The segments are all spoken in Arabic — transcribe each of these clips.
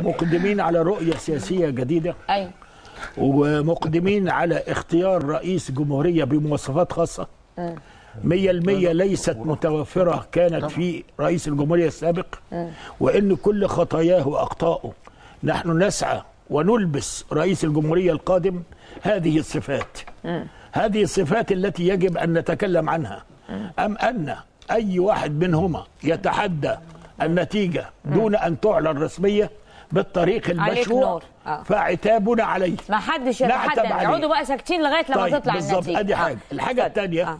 مقدمين على رؤية سياسية جديدة. أيوه ومقدمين على اختيار رئيس جمهورية بمواصفات خاصة. مية المية ليست متوفرة كانت في رئيس الجمهورية السابق. وإن كل خطاياه وأخطائه نحن نسعى ونلبس رئيس الجمهورية القادم هذه الصفات. هذه الصفات التي يجب أن نتكلم عنها. أم أن أي واحد منهما يتحدى النتيجة دون أن تعلن رسمية؟ بالطريق المشروع. آه. فاعتابنا عليه ما حدش يتحدى عليه. يقعدوا بقى ساكتين لغاية لما طيب تطلع بالظبط النتيجه أدي آه. حاجة الحاجة اتفضل. الثانية آه.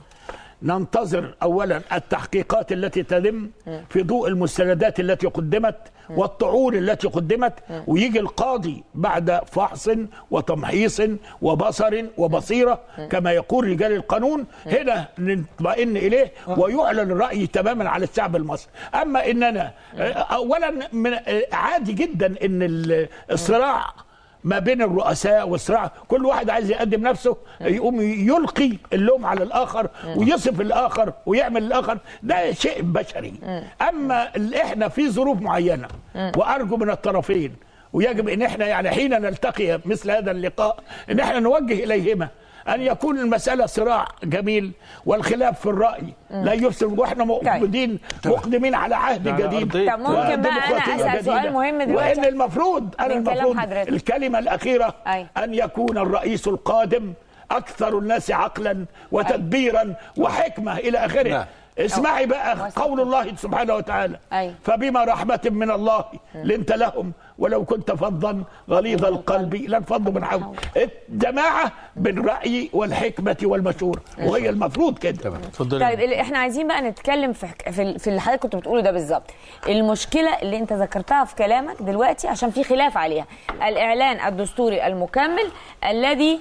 ننتظر اولا التحقيقات التي تتم في ضوء المستندات التي قدمت والطعون التي قدمت ويجي القاضي بعد فحص وتمحيص وبصر وبصيرة كما يقول رجال القانون هنا نطمئن إليه ويعلن الراي تماما على الشعب المصري. أما إننا اولا من عادي جدا إن ال- الصراع ما بين الرؤساء والصراع. كل واحد عايز يقدم نفسه يقوم يلقي اللوم على الآخر ويصف الآخر ويعمل الآخر. ده شيء بشري. أما ال- إحنا في ظروف معينة وأرجو من الطرفين ويجب إن إحنا يعني حين نلتقي مثل هذا اللقاء إن إحنا نوجه إليهما. أن يكون المسألة صراع جميل والخلاف في الرأي. لا يفسد وإحنا مقبلين مقدمين على عهد جديد. طب ممكن بقى أنا أسأل سؤال. مهم دلوقتي؟ وإن المفروض كلام المفروض الأخيرة أي. أن يكون الرئيس القادم أكثر الناس عقلا وتدبيرا وحكمة إلى آخره. نعم. اسمعي بقى. قول الله سبحانه وتعالى. أي. فبما رحمة من الله لنت لهم ولو كنت فظا غليظ القلب لانفضوا من حولك الجماعة بالرأي والحكمة والمشورة وهي المفروض كده. اتفضلي. طيب اللي إحنا عايزين بقى نتكلم في حك... في, ال- في اللي حضرتك كنت بتقوله ده بالظبط. المشكلة اللي انت ذكرتها في كلامك دلوقتي عشان في خلاف عليها. الإعلان الدستوري المكمل الذي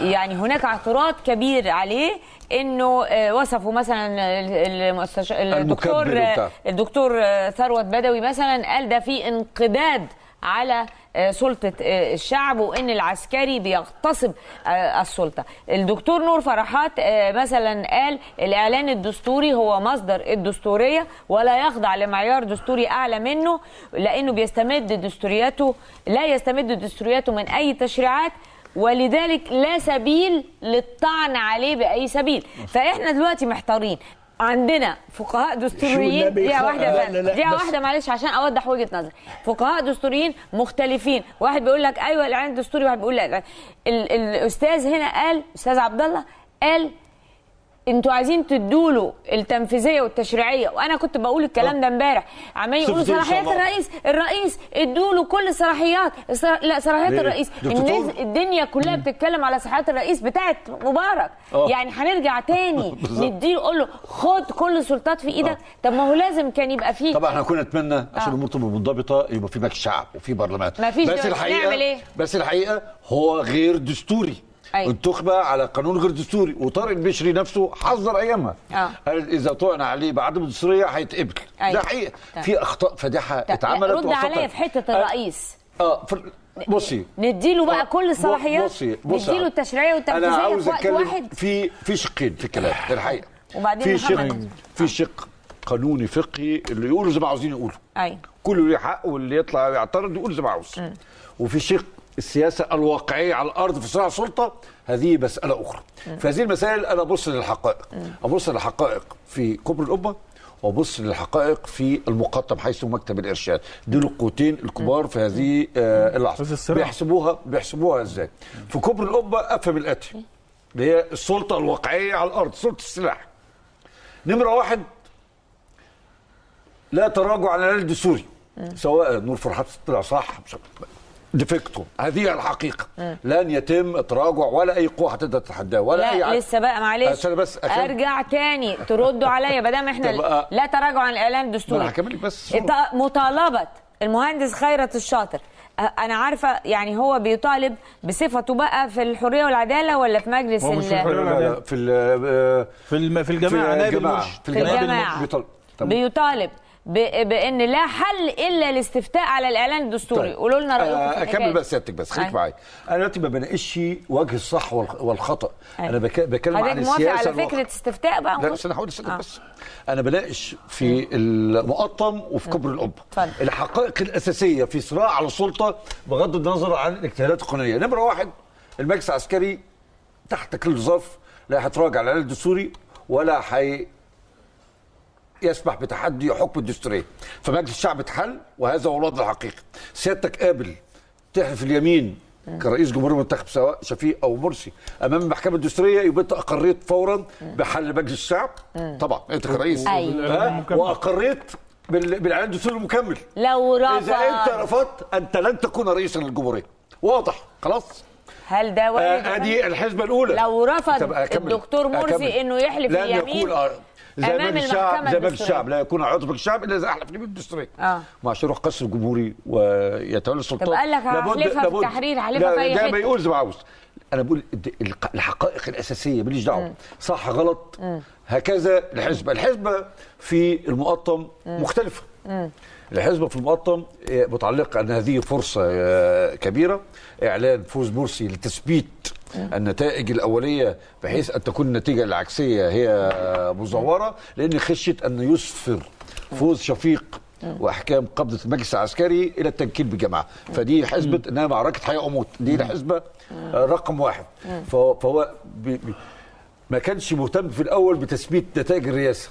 يعني هناك اعتراض كبير عليه إنه آه، وصفوا مثلا. الدكتور آه،. الدكتور آه، ثروت بدوي مثلا قال ده في انقداد على آه، سلطة آه، الشعب وإن العسكري بيغتصب آه، السلطة الدكتور نور فرحات آه، مثلا قال الإعلان الدستوري هو مصدر الدستورية ولا يخضع لمعيار دستوري أعلى منه لأنه بيستمد دستورياته لا يستمد دستورياته من أي تشريعات ولذلك لا سبيل للطعن عليه بأي سبيل. فإحنا دلوقتي محتارين. عندنا فقهاء دستوريين. لا، دقيقة بس- واحدة معلش عشان أوضح وجهة نظري. فقهاء دستوريين مختلفين. واحد بيقول لك أيوه الإعلان الدستوري واحد بيقول لا ال- الأستاذ هنا قال أستاذ عبد الله قال أنتوا عايزين تدوا له التنفيذية والتشريعية وأنا كنت بقول الكلام ده امبارح عمال يقولوا صلاحيات. الرئيس الرئيس ادوا له كل الصلاحيات الصرا- لا صلاحيات؟ الرئيس؟ الناس الدنيا كلها بتتكلم على صلاحيات الرئيس بتاعت مبارك آه. يعني هنرجع تاني. نديله قول له خد كل السلطات في إيدك طب ما هو لازم كان يبقى فيه طبعا إحنا كنا نتمنى عشان آه. الأمور تبقى منضبطة يبقى في مجلس شعب وفي برلمان بس. الحقيقة إيه؟ بس الحقيقة هو غير دستوري أيوة. انتخب على قانون غير دستوري وطارق البشري نفسه حذر أيامها. آه. قال إذا طعن عليه بعدم الدستوريه هيتقبل. أيوة. ده حقيقة. طيب. في أخطاء فادحة طب اتعملت رد. عليا في حتة الرئيس. آه بصي. نديله بقى آه، كل الصلاحيات بصي. بصي نديله التشريعية أنا والتنفيذية عاوز في وقت أتكلم واحد. في في شقين في الكلام الحقيقة. وبعدين في شق. في شق قانوني فقهي اللي يقولوا زي ما عاوزين يقولوا. أيوه كله ليه حق واللي يطلع يعترض يقول زي ما عاوز. وفي شق السياسة الواقعية على الأرض في صراع السلطة هذه مسألة أخرى. في هذه المسائل أنا أبص للحقائق. أبص للحقائق في كبر الأمة وأبص للحقائق في المقطم حيث مكتب الإرشاد. دول القوتين الكبار في هذه آه اللحظة. بيحسبوها بيحسبوها إزاي؟ في كبر الأمة أفهم الآتي اللي هي السلطة الواقعية على الأرض سلطة السلاح. نمرة واحد لا تراجع عن الاعلان الدستوري سواء نور فرحات طلع صح مش- ديفكتو هذه الحقيقة. لن يتم التراجع ولا أي قوة هتقدر تتحداه ولا أي لا عد- لسه بقى معلش. بس عشان أرجع تاني. تردوا عليا. ما دام إحنا طب، آه. لا تراجع عن الإعلان ما أنا الدستوري هكمل لك بس إط- مطالبة المهندس خيرت الشاطر. أنا عارفة يعني هو بيطالب بصفته بقى في الحرية والعدالة ولا في مجلس هو مش في ال- الحرية لا لا لا في ال- في الم... في الجماعة في الجماعة. في في الجماعة. بيطل- طب. بيطالب. ب- بان لا حل الا الاستفتاء على الاعلان الدستوري قولوا لنا رأيكم آه، أكمل. بس سيادتك بس خليك أيوة. معايا أنا دلوقتي ما بناقش وجه الصح والخ- والخطأ أيوة. أنا بك- بتكلم عن السياسة على. فكرة استفتاء بقى لا بس أنا هقول آه. بس أنا بناقش في المقطم وفي كبر القبه اتفضل. الحقائق الأساسية في صراع على السلطة بغض النظر عن الاجتهادات القانونية نمرة واحد المجلس العسكري تحت كل ظرف لا هيتراجع على الإعلان الدستوري ولا حي يسمح بتحدي حكم الدستورية. فمجلس الشعب اتحل وهذا هو الوضع الحقيقي. سيادتك قابل تحلف اليمين كرئيس جمهوريه منتخب سواء شفيق أو مرسي أمام المحكمة الدستورية يبقى انت أقريت فورا بحل مجلس الشعب؟ طبعا. أنت كرئيس. أيوة. وأقريت بال- بالإعلان الدستوري المكمل لو إذا أنت رفض رفضت أنت لن تكون رئيسا للجمهورية. واضح. خلاص؟ هل ده وارد آه، ادي الحزبة الأولى. لو رفض. الدكتور مرسي. إنه يحلف لن اليمين يكون آه، زي أمام مجلس الشعب زي الدستورية. الشعب لا يكون عضو مجلس الشعب إلا إذا أحلف اليمين الدستورية. آه. ما عشان يروح قصر الجمهوري ويتولى السلطات طب قال لك هحلفها في التحرير، هحلفها في أي ده حتة. ما يقول زي ما عاوز. أنا بقول الحقائق الأساسية ماليش دعوة. صح غلط. هكذا الحزبة. الحزبة في المقطم مختلفة. الحزبة في المقطم آه، متعلقة أن هذه فرصة آه، كبيرة. إعلان فوز مرسي لتثبيت النتائج الأولية بحيث أن تكون النتيجة العكسية هي آه، مزورة لأن خشية أن يسفر فوز شفيق وأحكام قبضة المجلس العسكري إلى التنكيل بجماعة. فدي حسبه إنها معركة حياة أو موت دي الحسبه آه، رقم واحد. فهو, فهو بي بي ما كانش مهتم في الأول بتثبيت نتائج الرئاسة.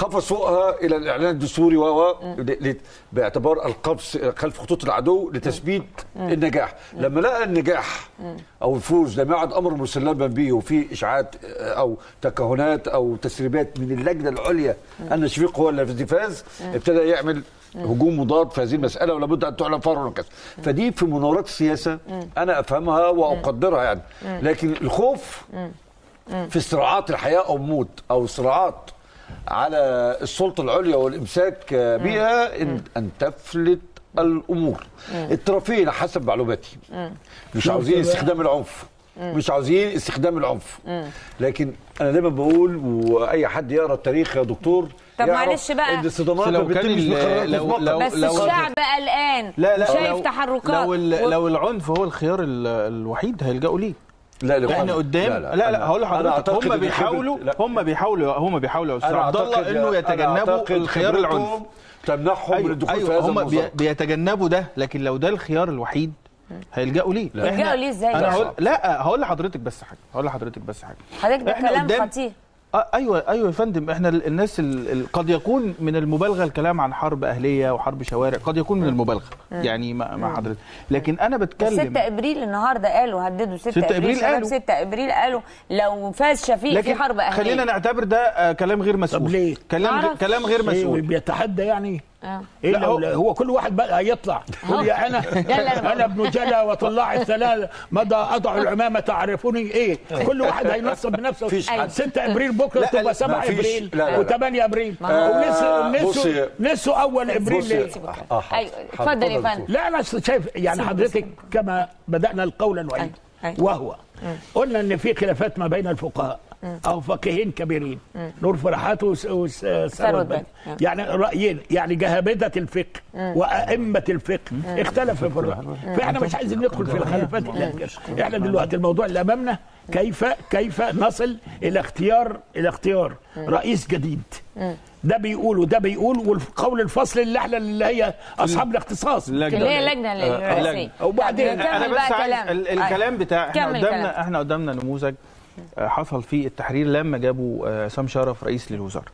قفز فوقها إلى الإعلان الدستوري و باعتبار القفز خلف خطوط العدو لتثبيت النجاح. لما لقى النجاح أو الفوز لم يعد أمر مسلما به وفي إشاعات أو تكهنات أو تسريبات من اللجنة العليا أن شفيق هو الذي فاز ابتدى يعمل هجوم مضاد في هذه المسألة ولابد أن تعلن فورا وكذا فدي في مناورات السياسة أنا أفهمها وأقدرها يعني. لكن الخوف في صراعات الحياة أو موت أو صراعات على السلطة العليا والإمساك بها ان, أن تفلت الأمور. الطرفين حسب معلوماتي. مش عاوزين استخدام العنف. مش عاوزين استخدام العنف. لكن أنا دايما بقول وأي حد يقرأ التاريخ يا دكتور طب معلش بقى. إن الصدمات لو كان لو-. لو- بس الشعب قلقان لا لا شايف لو تحركات. لو, لو العنف هو الخيار ال- الوحيد هيلجأوا ليه؟ لا لا إحنا قدام لا لا, لا هقول أنا لحضرتك هم بيحاولوا لا. هم بيحاولوا هم بيحاولوا يا أستاذ عبد الله إنه يتجنبوا الخيار العنف تمنعهم من أيوه, الدخول في أيوة هذا هم بي بيتجنبوا ده لكن لو ده الخيار الوحيد هيلجأوا ليه لا. يلجأوا ليه إزاي أنا؟ هقول لا هقول لحضرتك بس حاجة هقول لحضرتك بس حاجة حضرتك ده كلام خطير أيوه أيوه يا فندم. إحنا ال- الناس ال- ال- قد يكون من المبالغة الكلام عن حرب أهلية وحرب شوارع قد يكون من المبالغة. يعني مع مع حضرتك. لكن أنا بتكلم 6 إبريل النهارده قالوا هددوا 6 6 إبريل أبريل. قالوا. 6 إبريل قالوا لو فاز شفيق في لكن حرب أهلية. خلينا نعتبر ده آه، كلام غير مسؤول. طب ليه؟ كلام. كلام غير إيه مسؤول. بيتحدى يعني؟ آه. إيه لا، هو- هو, كل واحد بقى يطلع. يقول يا أنا أنا ابن جلا وطلاع الثلاثة. مدى أضع العمامة تعرفوني إيه؟ كل واحد هينصب بنفسه فيش حد. 6 إبريل بكرة تبقى لا، 7 ما فيش. إبريل لا، لا، لا. و8 إبريل. ونسوا نسوا نسوا أول إبريل. ليه؟ أيوه. اتفضل يا فندم لا أنا شايف يعني حضرتك كما بدأنا القول الوعيد أيوة، أيوة. وهو قلنا إن في خلافات ما بين الفقهاء. أو فقيهين كبيرين. نور فرحات وس- وس- ثروت بدر بدر. يعني رأيين يعني جهابذه الفقه وأئمة الفقه. اختلفوا في الرأي. فإحنا مش عايزين ندخل في الخلافات. إحنا دلوقتي الموضوع اللي أمامنا كيف كيف نصل إلى اختيار إلى اختيار رئيس جديد. ده بيقول وده بيقول والقول الفصل اللي إحنا اللي هي أصحاب الاختصاص. اللي هي اللجنه الرئاسيه اللجنة. وبعدين أنا بس بقى عايز كلام. ال- أيوة. الكلام بتاع إحنا. قدامنا إحنا قدامنا نموذج. آه، حصل في التحرير لما جابوا آه، سام شرف رئيس للوزراء.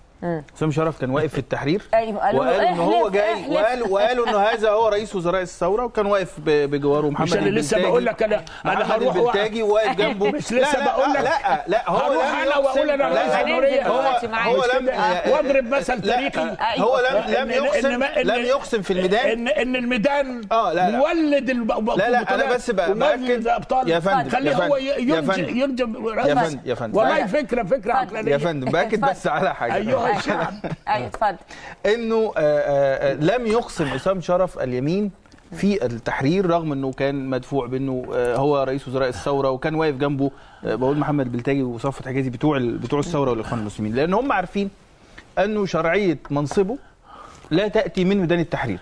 سام شرف كان واقف في التحرير له وقالوا إن هو جاي إحلف. وقالوا انه هذا هو رئيس وزراء الثورة وكان واقف ب- بجواره محمد مش أنا لسه. بقول لك أنا أنا هروح البلتاجي واقف جنبه مش لا، لسه لا، بقول لك لا لا هو هروح وأقول أنا لا، رئيس لا، جمهورية. هو لم؟ واضرب مثل لا، تاريخي. هو لم لم يقسم لم يقسم في الميدان ان إن الميدان آه، لا، لا. مولد. لا، لا، أنا بس الأبطال يا فندم، خليه هو ينجم. ينجم يا فندم، يا فندم. والله فكره فكرة عقلانية يا فندم بأكد بس على حاجة ايها الشعب أيوه اتفضل. إنه آه، آه، آه، لم يقسم اسام شرف اليمين في التحرير رغم إنه كان مدفوع بإنه هو رئيس وزراء الثورة وكان واقف جنبه بقول محمد بلتاجي وصفوت حجازي بتوع بتوع الثورة والإخوان المسلمين. لأن هم عارفين أنه شرعية منصبه لا تأتي من ميدان التحرير.